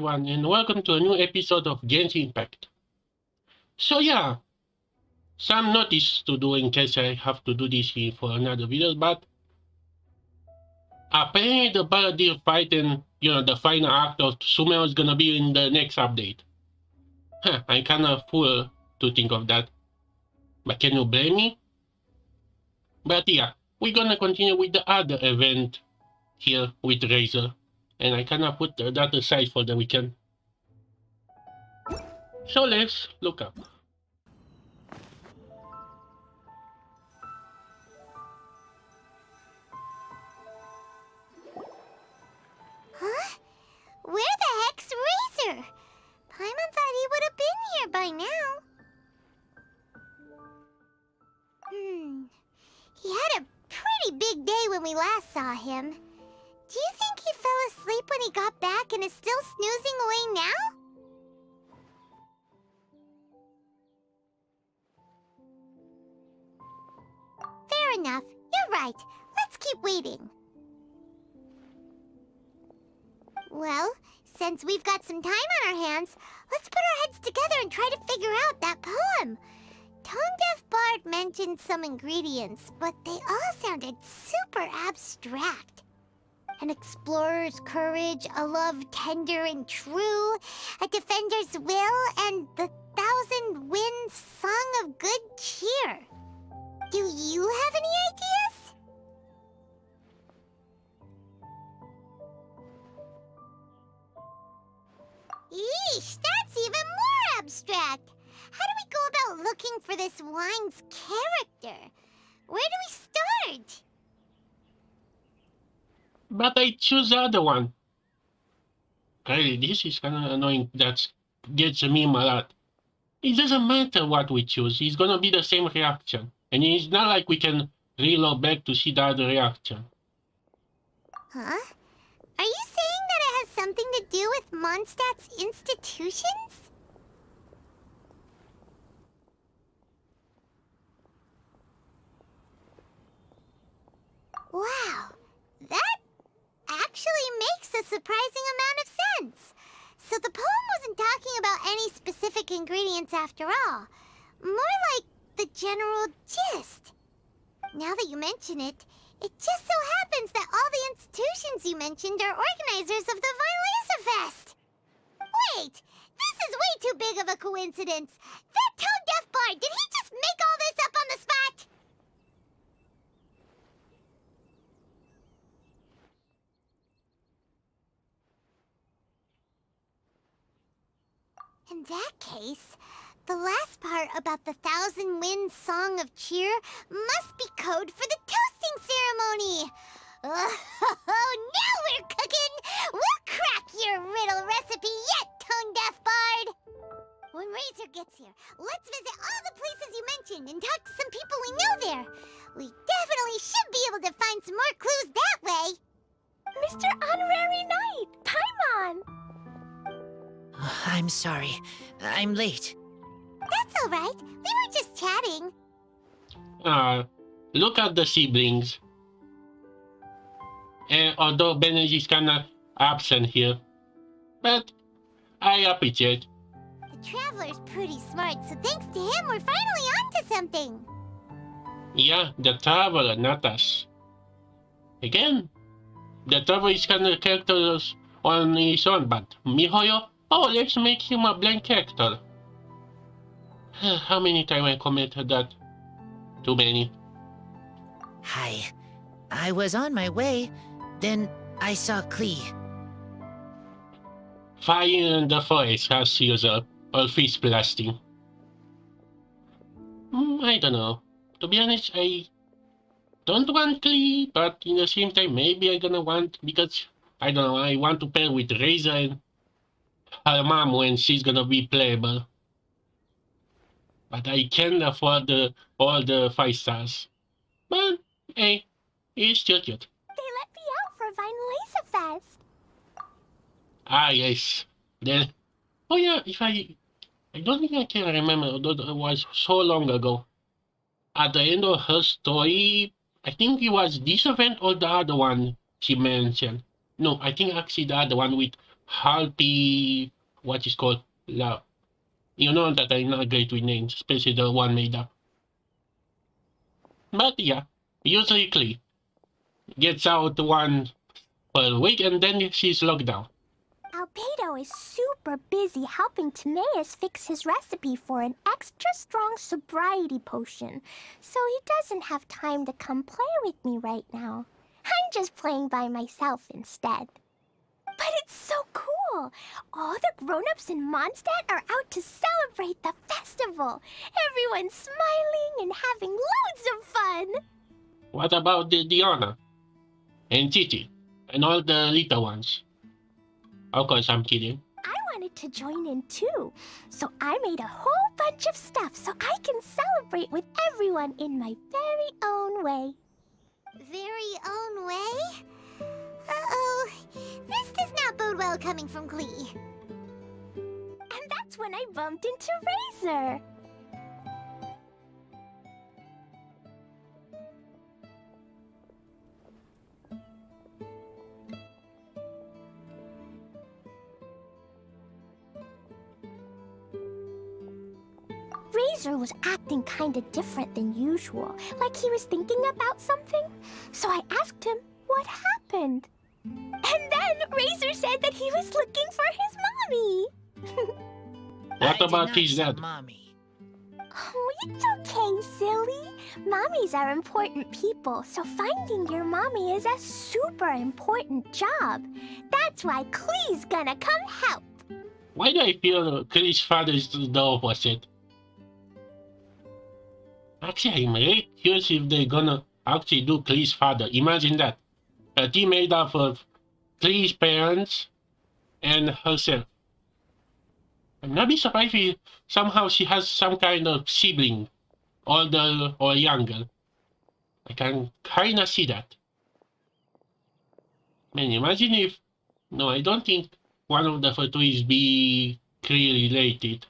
Everyone and welcome to a new episode of Genshin Impact. So yeah, some notice to do in case I have to do this here for another video, but apparently the Balladeer fight and you know the final act of Sumeru is gonna be in the next update. Huh, I kinda fool to think of that. But can you blame me? But yeah, we're gonna continue with the other event here with Razor and I cannot put that aside for the weekend. So let's look up. Huh? Where the heck's Razor? Paimon thought he would have been here by now. Hmm. He had a pretty big day when we last saw him. Do you think he fell asleep when he got back and is still snoozing away now? Fair enough. You're right. Let's keep waiting. Well, since we've got some time on our hands, let's put our heads together and try to figure out that poem. Tone Deaf Bard mentioned some ingredients, but they all sounded super abstract an explorer's courage, a love tender and true, a defender's will, and the thousand winds song of good cheer. Do you have any ideas? Eesh, that's even more abstract. How do we go about looking for this wine's character? Where do we start? But I choose the other one. Really, this is kind of annoying. That gets me a lot. It doesn't matter what we choose. It's gonna be the same reaction. And it's not like we can reload back to see the other reaction. Huh? Are you saying that it has something to do with Mondstadt's institutions? Wow, that actually makes a surprising amount of sense. So the poem wasn't talking about any specific ingredients after all. More like the general gist. Now that you mention it, it just so happens that all the institutions you mentioned are organizers of the Vine Fest. Wait! This is way too big of a coincidence. That tone deaf bard, did he just make all this up on the spot? In that case, the last part about the Thousand Winds Song of Cheer must be code for the toasting ceremony. Oh, now we're cooking! We'll crack your riddle recipe yet, Tone Deaf Bard! When Razor gets here, let's visit all the places you mentioned and talk to some people we know there. We definitely should be able to find some more clues that way. Mr. Honorary Knight, Paimon! I'm sorry. I'm late. That's all right. We were just chatting. Uh, look at the siblings. And although Benji is kind of absent here, but I appreciate. The Traveler's pretty smart, so thanks to him, we're finally onto something. Yeah, the Traveler, not us. Again, the Traveler is kind of characters on his own, but Mihoyo Oh, let's make him a blank character. How many times I commented that? Too many. Hi. I was on my way, then I saw Klee. Fire in the forest as usual, or face blasting. Mm, I don't know. To be honest, I don't want Klee, but in the same time, maybe I'm gonna want, because, I don't know, I want to pair with Razor and her mom when she's gonna be playable. But I can't afford the, all the five stars. But, hey, it's still cute. They let me out for Vine Laser Fest. Ah, yes. Then, oh yeah, if I, I don't think I can remember, although it was so long ago. At the end of her story, I think it was this event or the other one she mentioned. No, I think actually the other one with healthy, what is called love. You know that I'm not great with names, especially the one made up. But yeah, usually gets out one per week and then she's locked down. Albedo is super busy helping Timaeus fix his recipe for an extra strong sobriety potion, so he doesn't have time to come play with me right now. I'm just playing by myself instead. But it's so cool! All the grown-ups in Mondstadt are out to celebrate the festival. Everyone's smiling and having loads of fun. What about the Diona? And Titi? And all the little ones? Of course, I'm kidding. I wanted to join in too, so I made a whole bunch of stuff so I can celebrate with everyone in my very own way. Very own way? This does not bode well coming from Klee. And that's when I bumped into Razor. Razor was acting kinda different than usual, like he was thinking about something. So I asked him what happened. And then Razor said that he was looking for his mommy. What I about not his dad? Mommy. Oh, it's okay, silly. Mommies are important people, so finding your mommy is a super important job. That's why Klee's gonna come help. Why do I feel Klee's father is the opposite? Actually, I'm really curious if they're gonna actually do Klee's father. Imagine that. A team made up of Klee's parents and herself. I'm not be surprised if somehow she has some kind of sibling, older or younger. I can kinda see that. Man, imagine if... No, I don't think one of the Fatuis be Klee related.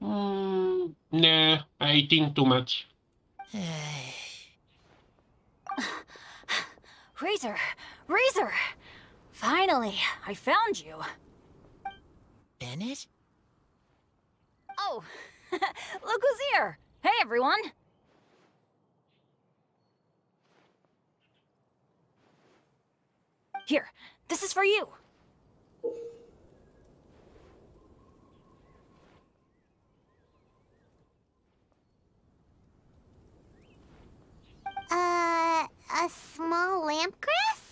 Hmm, nah, I think too much. Razor! Razor! Finally, I found you. Bennett? Oh, look who's here! Hey, everyone! Here, this is for you. Uh, a small lamp grass?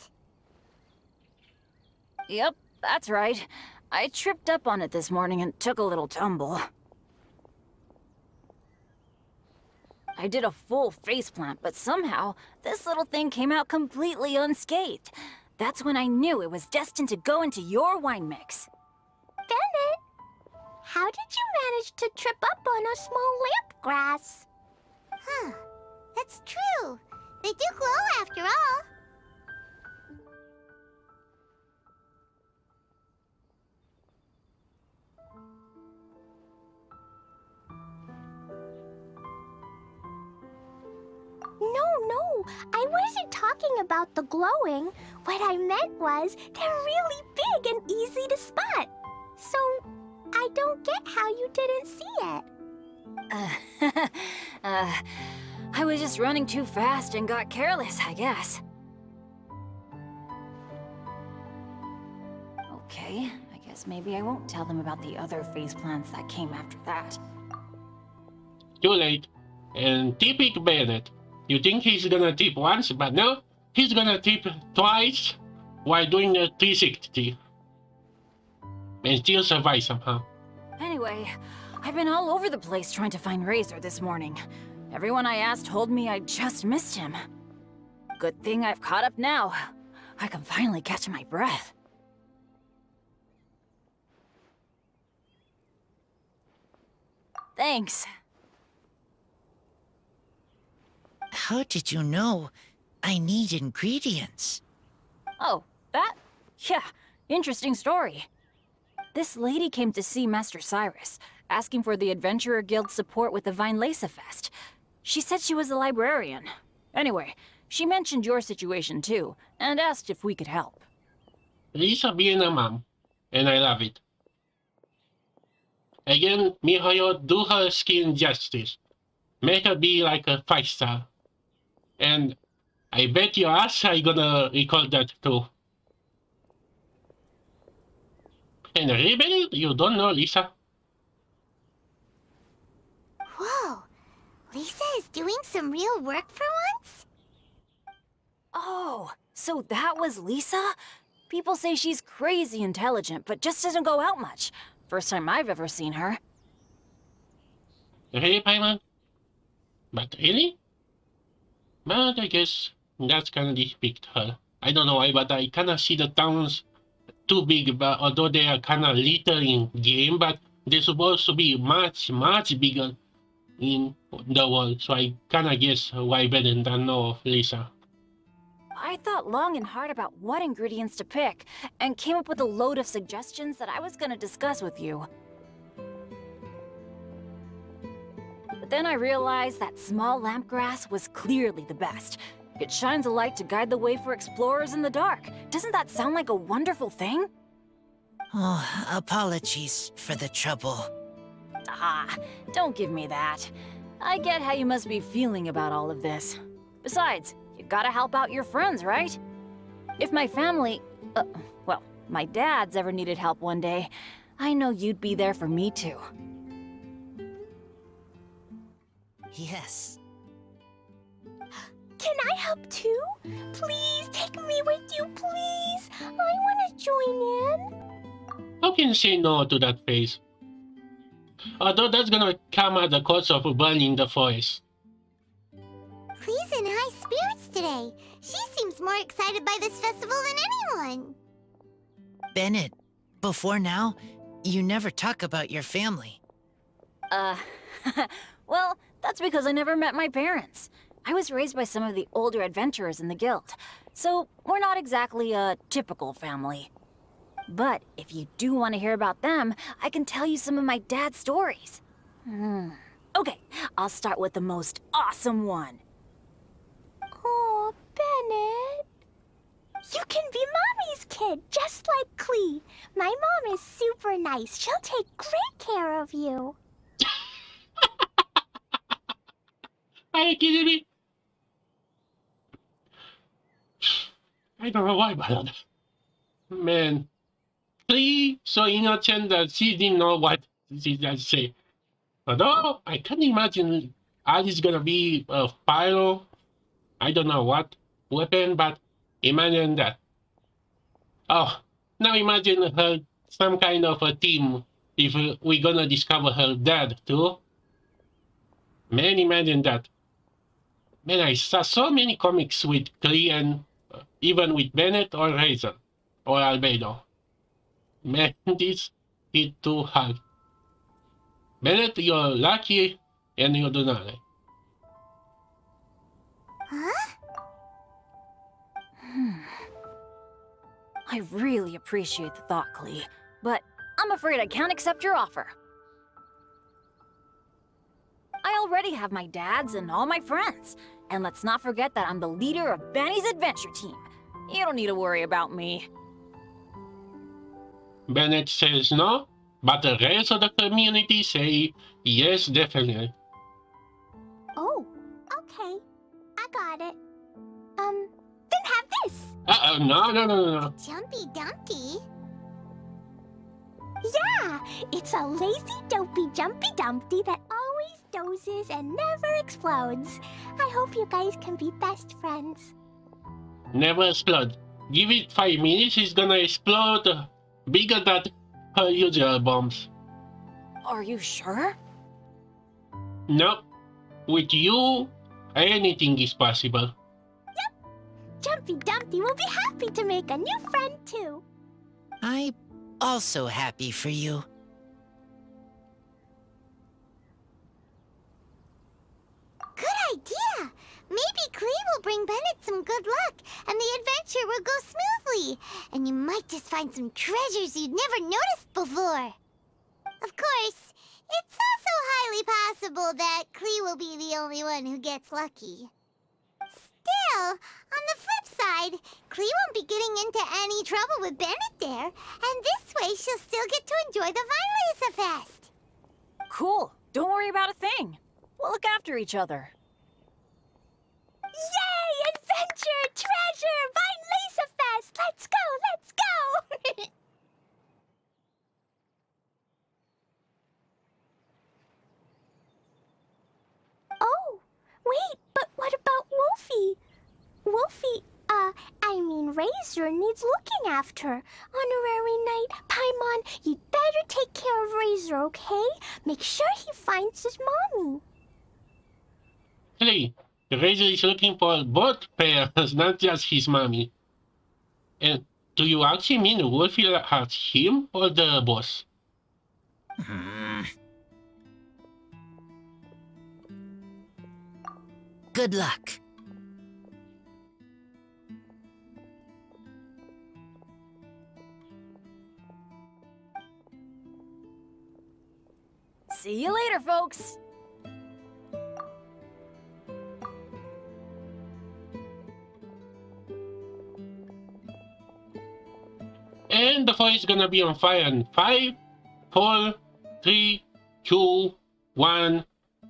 Yep, that's right. I tripped up on it this morning and took a little tumble. I did a full faceplant, but somehow, this little thing came out completely unscathed. That's when I knew it was destined to go into your wine mix. Bennett, how did you manage to trip up on a small lamp grass? Huh. That's true. They do glow after all. No, no, I wasn't talking about the glowing. What I meant was they're really big and easy to spot. So I don't get how you didn't see it. Uh, uh, I was just running too fast and got careless, I guess. Okay, I guess maybe I won't tell them about the other face plants that came after that. Too late. And typical Bennett. You think he's gonna tip once, but no, he's gonna tip twice while doing a 360. And still survive somehow. Anyway, I've been all over the place trying to find Razor this morning. Everyone I asked told me I just missed him. Good thing I've caught up now. I can finally catch my breath. Thanks. How did you know I need ingredients? Oh, that? Yeah, interesting story. This lady came to see Master Cyrus, asking for the Adventurer Guild's support with the Vine Weinlesefest. She said she was a librarian. Anyway, she mentioned your situation too, and asked if we could help. Lisa being a mom. And I love it. Again, MiHoYo, do her skin justice. Make her be like a five star. And I bet your ass I gonna record that too. And really, you don't know Lisa? Whoa, Lisa is doing some real work for once? Oh, so that was Lisa? People say she's crazy intelligent, but just doesn't go out much. First time I've ever seen her. Really, Paimon? But really? But I guess that's kinda depict her. I don't know why, but I kinda see the towns too big, but although they are kinda little in game, but they're supposed to be much, much bigger in the world. So I kinda guess why Ben don't know of Lisa. I thought long and hard about what ingredients to pick, and came up with a load of suggestions that I was gonna discuss with you. Then I realized that small lampgrass was clearly the best. It shines a light to guide the way for explorers in the dark. Doesn't that sound like a wonderful thing? Oh, apologies for the trouble. Ah, don't give me that. I get how you must be feeling about all of this. Besides, you gotta help out your friends, right? If my family, uh, well, my dad's ever needed help one day, I know you'd be there for me too. Yes. Can I help too? Please take me with you, please. I want to join in. How can you say no to that face? Although that's gonna come at the cost of burning the forest. Klee's in high spirits today. She seems more excited by this festival than anyone. Bennett, before now, you never talk about your family. Uh, well, that's because I never met my parents. I was raised by some of the older adventurers in the guild, so we're not exactly a typical family. But if you do want to hear about them, I can tell you some of my dad's stories. Hmm. Okay, I'll start with the most awesome one. Oh, Bennett. You can be Mommy's kid, just like Klee. My mom is super nice. She'll take great care of you. Are you kidding me? I don't know why, but man, Klee so innocent that she didn't know what she just say. Although I can't imagine Alice gonna be a pyro. I don't know what weapon, but imagine that. Oh, now imagine her some kind of a team if we're gonna discover her dad too. Man, imagine that. Man, I saw so many comics with Klee and uh, even with Bennett or Razor or Albedo. Man, this hit too hard. Bennett, you're lucky and you do not. Huh? I really appreciate the thought, Klee, but I'm afraid I can't accept your offer. I already have my dads and all my friends. And let's not forget that I'm the leader of Benny's adventure team. You don't need to worry about me. Bennett says no, but the rest of the community say yes, definitely. Oh, okay. I got it. Um, then have this. Uh-oh, no, no, no, no, no. Jumpy Dumpty? Yeah, it's a lazy, dopey, jumpy dumpty that always dozes and never explodes. I hope you guys can be best friends. Never explode. Give it five minutes, it's gonna explode bigger than her usual bombs. Are you sure? Nope. with you, anything is possible. Yep. Jumpy Dumpty will be happy to make a new friend too. I'm also happy for you. Maybe Klee will bring Bennett some good luck, and the adventure will go smoothly. And you might just find some treasures you'd never noticed before. Of course, it's also highly possible that Klee will be the only one who gets lucky. Still, on the flip side, Klee won't be getting into any trouble with Bennett there, and this way she'll still get to enjoy the Vine Fest. Cool. Don't worry about a thing. We'll look after each other. Yay! Adventure! Treasure! Vine Laser Fest! Let's go! Let's go! oh, wait, but what about Wolfie? Wolfie, uh, I mean Razor needs looking after. Honorary Knight, Paimon, you'd better take care of Razor, okay? Make sure he finds his mommy. Hey, Razor is looking for both parents, not just his mommy. And do you actually mean Wolfie has him or the boss? Hmm. Good luck. See you later, folks. And the fire is gonna be on fire in five, four, three, two, one,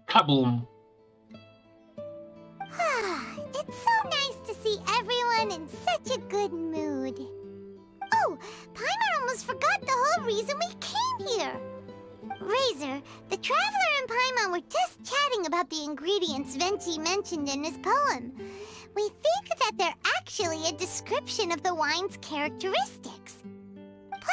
kaboom. it's so nice to see everyone in such a good mood. Oh, Paimon almost forgot the whole reason we came here. Razor, the Traveler and Paimon were just chatting about the ingredients Venti mentioned in his poem. We think that they're actually a description of the wine's characteristics.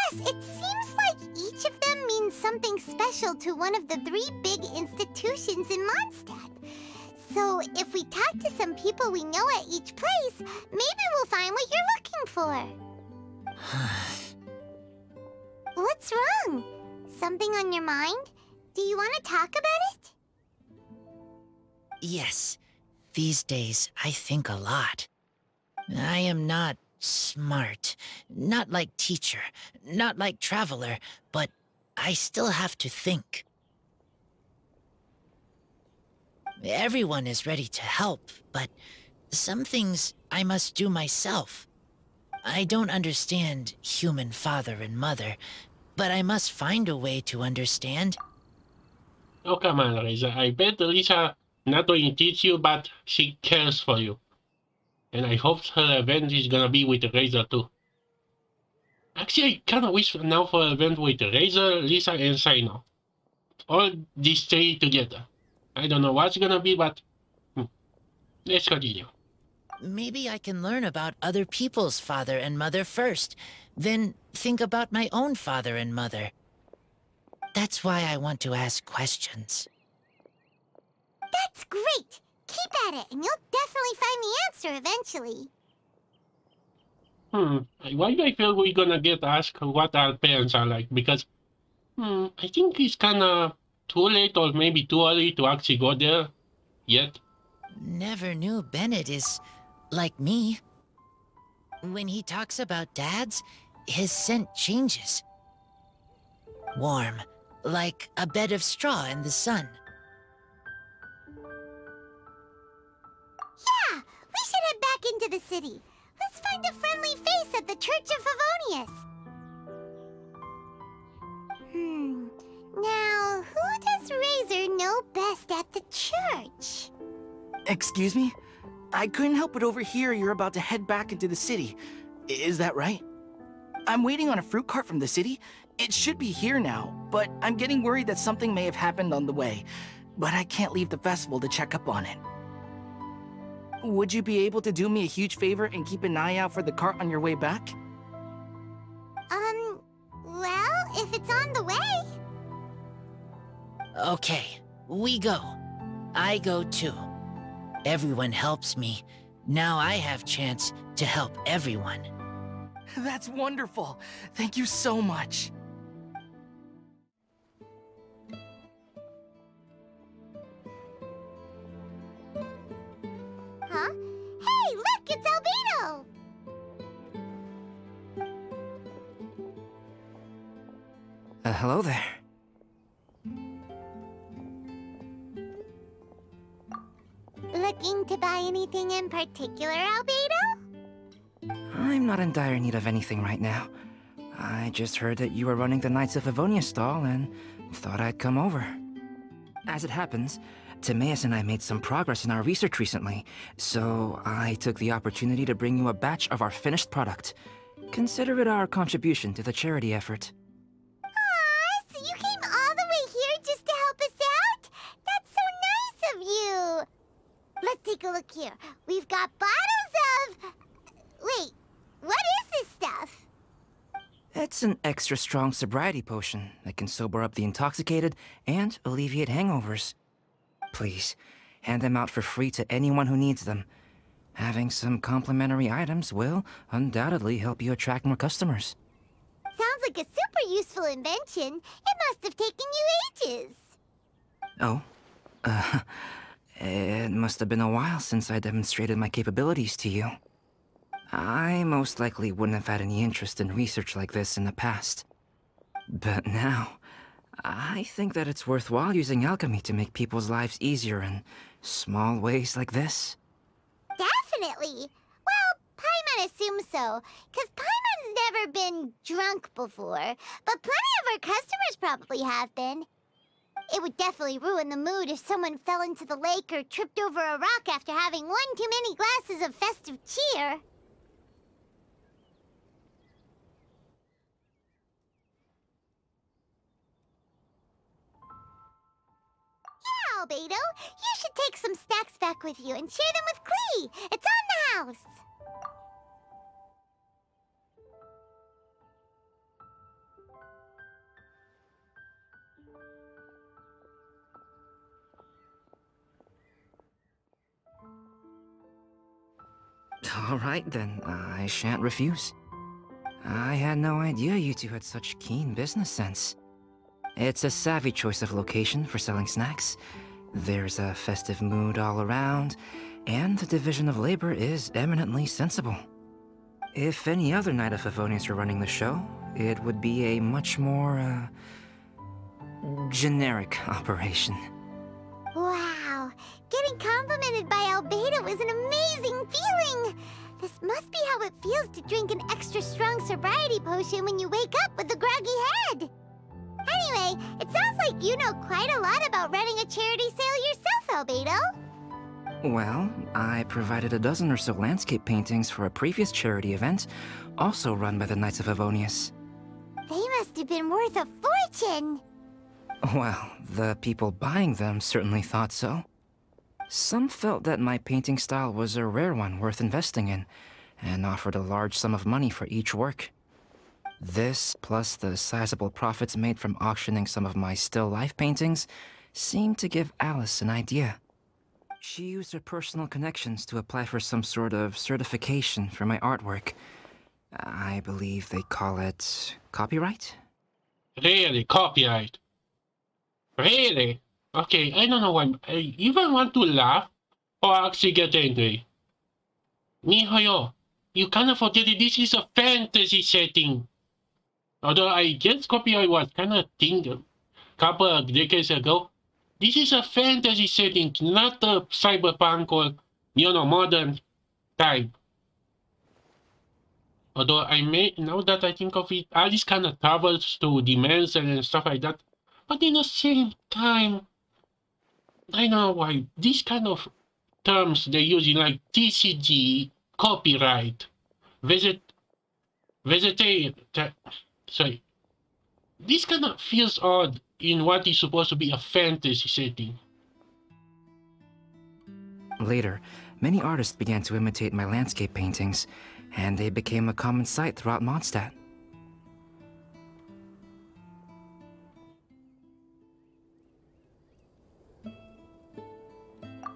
Plus, it seems like each of them means something special to one of the three big institutions in Mondstadt. So, if we talk to some people we know at each place, maybe we'll find what you're looking for. What's wrong? Something on your mind? Do you want to talk about it? Yes, these days I think a lot. I am not smart, not like teacher, not like traveler, but I still have to think. Everyone is ready to help, but some things I must do myself. I don't understand human father and mother, but I must find a way to understand. Oh, come on, Razor. I bet Lisa not only teach you, but she cares for you. And I hope her event is gonna be with Razor too. Actually, I kinda wish now for an event with Razor, Lisa, and Cyno. All these three together. I don't know what's gonna be, but... Hmm. Let's continue. Maybe I can learn about other people's father and mother first, then think about my own father and mother. That's why I want to ask questions. That's great! Keep at it, and you'll definitely find the answer eventually. Hmm, why do I feel we're gonna get asked what our parents are like? Because, hmm, I think it's kinda too late or maybe too early to actually go there yet. Never knew Bennett is like me. When he talks about dads, his scent changes. Warm, like a bed of straw in the sun. The city. Let's find a friendly face at the Church of Favonius. Hmm. Now, who does Razor know best at the church? Excuse me? I couldn't help but overhear you're about to head back into the city. Is that right? I'm waiting on a fruit cart from the city. It should be here now, but I'm getting worried that something may have happened on the way. But I can't leave the festival to check up on it. Would you be able to do me a huge favor and keep an eye out for the cart on your way back? Um, well, if it's on the way. Okay, we go. I go too. Everyone helps me. Now I have chance to help everyone. That's wonderful. Thank you so much. It's Albedo! Uh, hello there. Looking to buy anything in particular, Albedo? I'm not in dire need of anything right now. I just heard that you were running the Knights of Favonius stall and thought I'd come over. As it happens, Timaeus and I made some progress in our research recently, so I took the opportunity to bring you a batch of our finished product. Consider it our contribution to the charity effort. Aw, so you came all the way here just to help us out? That's so nice of you. Let's take a look here. We've got bottles of... Wait, what is this stuff? It's an extra strong sobriety potion that can sober up the intoxicated and alleviate hangovers. Please, hand them out for free to anyone who needs them. Having some complimentary items will undoubtedly help you attract more customers. Sounds like a super useful invention. It must have taken you ages. Oh? Uh, it must have been a while since I demonstrated my capabilities to you. I most likely wouldn't have had any interest in research like this in the past. But now, I think that it's worthwhile using alchemy to make people's lives easier in small ways like this. Definitely. Well, Paimon assumes so, because Paimon's never been drunk before, but plenty of our customers probably have been. It would definitely ruin the mood if someone fell into the lake or tripped over a rock after having one too many glasses of festive cheer. Albedo, you should take some snacks back with you and share them with Klee. It's on the house. All right then, I shan't refuse. I had no idea you two had such keen business sense. It's a savvy choice of location for selling snacks. There's a festive mood all around, and the division of labor is eminently sensible. If any other Knight of Favonius were running the show, it would be a much more, uh, generic operation. Wow, getting complimented by Albedo is an amazing feeling. This must be how it feels to drink an extra strong sobriety potion when you wake up with a groggy head. Anyway, it sounds like you know quite a lot about running a charity sale yourself, Albedo. Well, I provided a dozen or so landscape paintings for a previous charity event, also run by the Knights of Favonius. They must have been worth a fortune. Well, the people buying them certainly thought so. Some felt that my painting style was a rare one worth investing in, and offered a large sum of money for each work. This, plus the sizable profits made from auctioning some of my still life paintings, seemed to give Alice an idea. She used her personal connections to apply for some sort of certification for my artwork. I believe they call it copyright? Really, copyright. Really? Okay, I don't know why. I even want to laugh or actually get angry. Mihoyo, you kind of forget that this is a fantasy setting. Although I guess copyright was kind of thing a couple of decades ago. This is a fantasy setting, not a cyberpunk or, you know, modern time. Although I may, now that I think of it, Alice kind of travels to dimensions and stuff like that. But in the same time, I know why these kind of terms they use in like TCG, copyright, visit, vegetarian, sorry. This kind of feels odd in what is supposed to be a fantasy setting. Later, many artists began to imitate my landscape paintings, and they became a common sight throughout Mondstadt.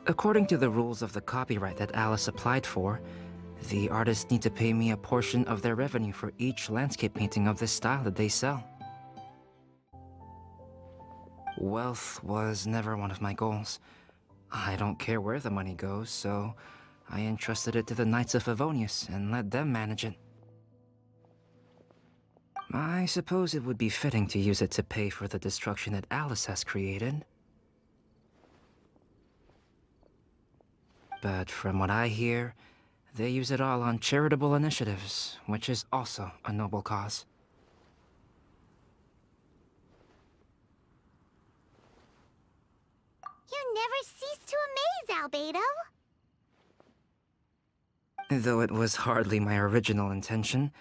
According to the rules of the copyright that Alice applied for, the artists need to pay me a portion of their revenue for each landscape painting of this style that they sell. Wealth was never one of my goals. I don't care where the money goes, so I entrusted it to the Knights of Favonius and let them manage it. I suppose it would be fitting to use it to pay for the destruction that Alice has created. But from what I hear, They use it all on charitable initiatives, which is also a noble cause. You never cease to amaze, Albedo. Though it was hardly my original intention,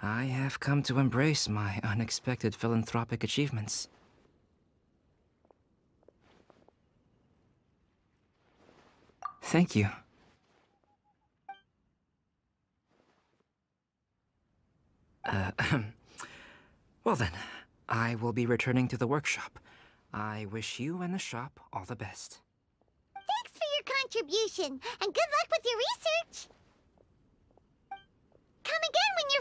I have come to embrace my unexpected philanthropic achievements. Thank you. Uh, well then, I will be returning to the workshop. I wish you and the shop all the best. Thanks for your contribution, and good luck with your research. Come again when